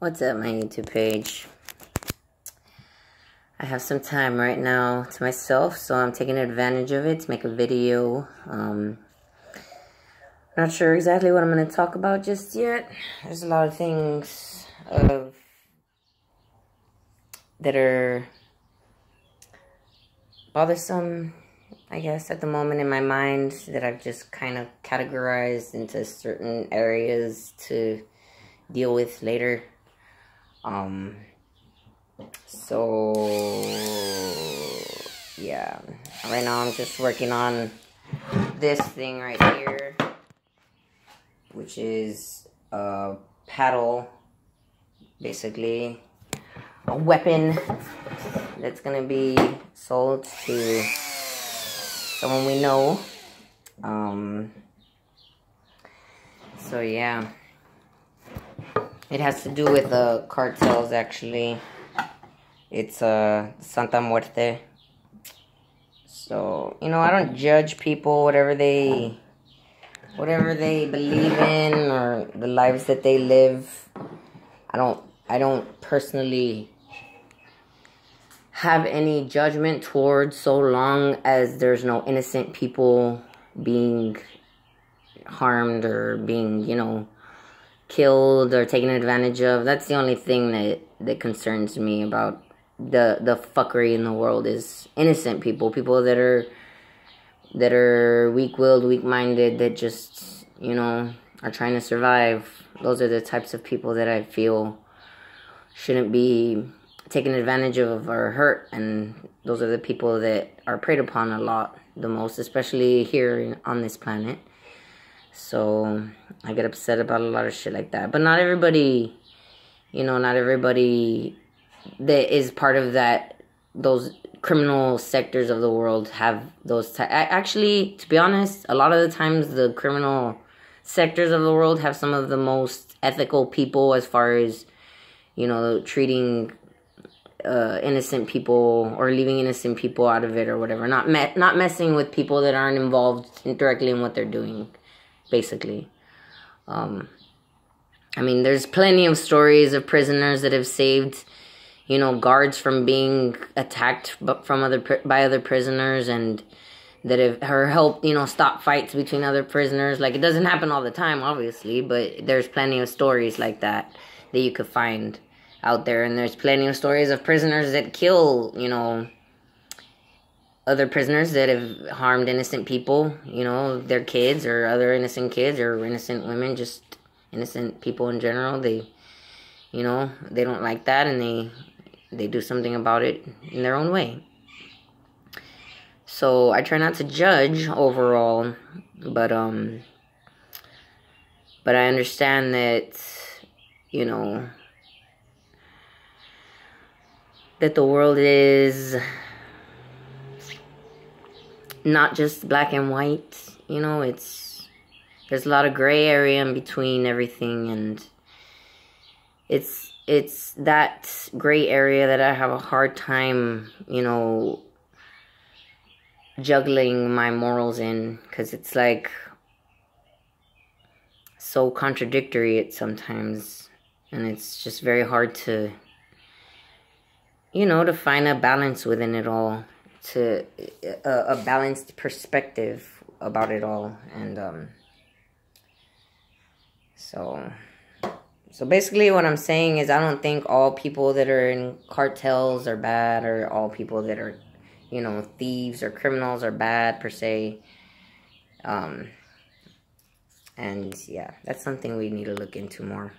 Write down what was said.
What's up, my YouTube page? I have some time right now to myself, so I'm taking advantage of it to make a video. Um, not sure exactly what I'm going to talk about just yet. There's a lot of things of that are bothersome, I guess, at the moment in my mind that I've just kind of categorized into certain areas to deal with later. Um, so, yeah. Right now I'm just working on this thing right here, which is a paddle, basically a weapon that's gonna be sold to someone we know. Um, so yeah. It has to do with the cartels, actually. It's uh, Santa Muerte. So, you know, I don't judge people, whatever they, whatever they believe in or the lives that they live. I don't, I don't personally have any judgment towards so long as there's no innocent people being harmed or being, you know, killed or taken advantage of. That's the only thing that that concerns me about the the fuckery in the world is innocent people, people that are that are weak-willed, weak-minded that just, you know, are trying to survive. Those are the types of people that I feel shouldn't be taken advantage of or hurt and those are the people that are preyed upon a lot the most especially here on this planet so I get upset about a lot of shit like that. But not everybody, you know, not everybody that is part of that, those criminal sectors of the world have those. T- actually, to be honest, a lot of the times the criminal sectors of the world have some of the most ethical people as far as, you know, treating uh, innocent people or leaving innocent people out of it or whatever. Not me- not messing with people that aren't involved directly in what they're doing basically. Um, I mean, there's plenty of stories of prisoners that have saved, you know, guards from being attacked from other by other prisoners, and that have helped, you know, stop fights between other prisoners. Like it doesn't happen all the time, obviously, but there's plenty of stories like that that you could find out there, and there's plenty of stories of prisoners that kill, you know, other prisoners that have harmed innocent people, you know, their kids or other innocent kids or innocent women, just innocent people in general. They, you know, they don't like that and they they do something about it in their own way. So I try not to judge overall, but um but I understand that you know that the world is not just black and white. You know, it's there's a lot of gray area in between everything and it's it's that gray area that I have a hard time, you know, juggling my morals in cuz it's like so contradictory it sometimes and it's just very hard to you know to find a balance within it all to a, a balanced perspective about it all and um so so basically what i'm saying is i don't think all people that are in cartels are bad or all people that are you know thieves or criminals are bad per se. Um and yeah that's something we need to look into more